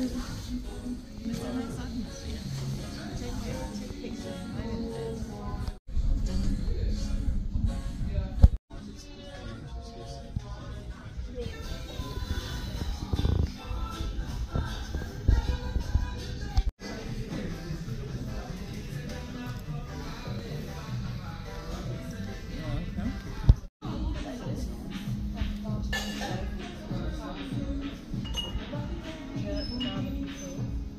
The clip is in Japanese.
めっちゃ泣いそう。Mm -hmm.